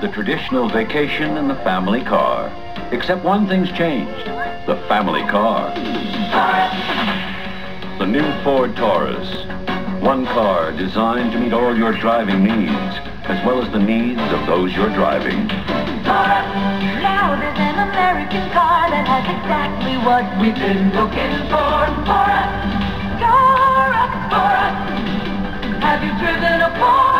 the traditional vacation in the family car. Except one thing's changed, the family car. The new Ford Taurus. One car designed to meet all your driving needs, as well as the needs of those you're driving. Taurus, now there's an American car that has exactly what we've been looking for. Taurus, Taurus, Taurus, have you driven a Ford?